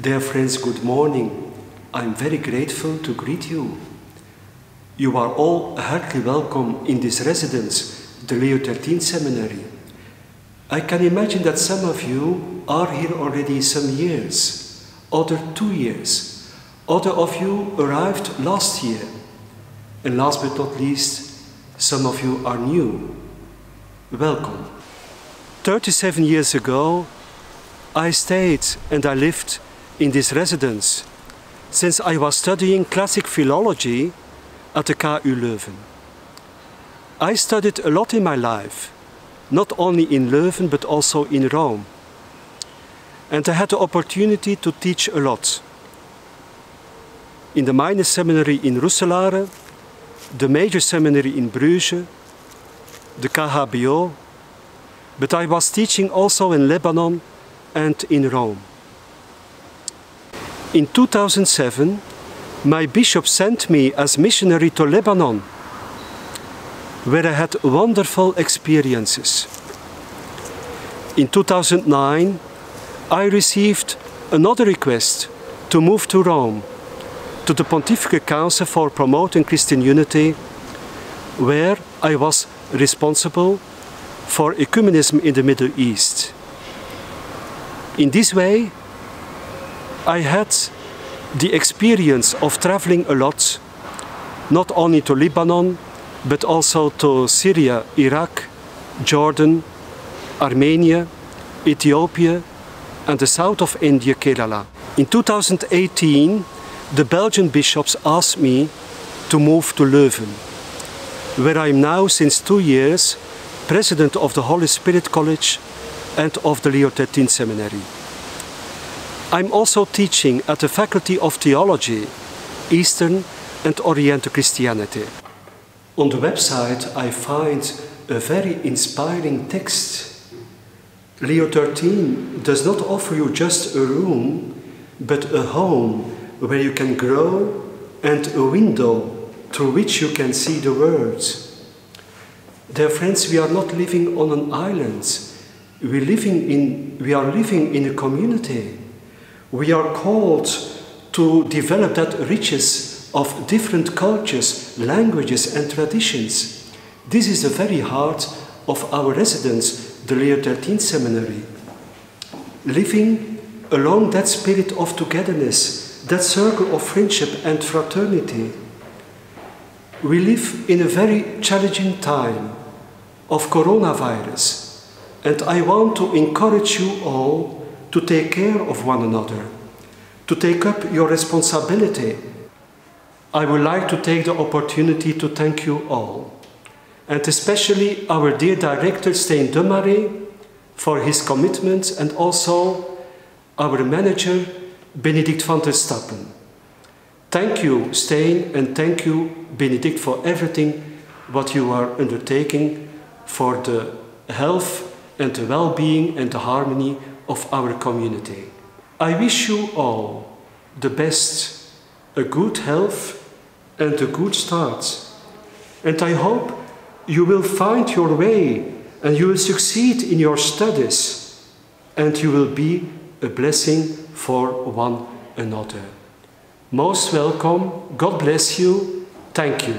Dear friends, good morning. I'm very grateful to greet you. You are all heartily welcome in this residence, the Leo XIII Seminary. I can imagine that some of you are here already some years, other two years. Other of you arrived last year. And last but not least, some of you are new. Welcome. 37 years ago, I stayed and I lived in this residence since I was studying classic philology at the KU Leuven. I studied a lot in my life, not only in Leuven but also in Rome. And I had the opportunity to teach a lot. In the minor seminary in Roeselare, the major seminary in Bruges, the KHBO, but I was teaching also in Lebanon and in Rome. In 2007, my bishop sent me as missionary to Lebanon, where I had wonderful experiences. In 2009, I received another request to move to Rome, to the Pontifical Council for Promoting Christian Unity, where I was responsible for ecumenism in the Middle East. In this way, I had the experience of traveling a lot, not only to Lebanon, but also to Syria, Iraq, Jordan, Armenia, Ethiopia, and the south of India, Kerala. In 2018, the Belgian bishops asked me to move to Leuven, where I am now since two years president of the Holy Spirit College and of the Leo XIII Seminary. I'm also teaching at the Faculty of Theology, Eastern and Oriental Christianity. On the website I find a very inspiring text. Leo XIII does not offer you just a room, but a home where you can grow and a window through which you can see the world. Dear friends, we are not living on an island. We, living in, we are living in a community. We are called to develop that riches of different cultures, languages, and traditions. This is the very heart of our residence, the Leo XIII Seminary. Living along that spirit of togetherness, that circle of friendship and fraternity. We live in a very challenging time of coronavirus, and I want to encourage you all to take care of one another, to take up your responsibility. I would like to take the opportunity to thank you all, and especially our dear director Steen Marais for his commitment and also our manager Benedict van der Stappen. Thank you, Steen, and thank you, Benedict, for everything what you are undertaking for the health and the well-being and the harmony of our community. I wish you all the best, a good health and a good start. And I hope you will find your way and you will succeed in your studies and you will be a blessing for one another. Most welcome. God bless you. Thank you.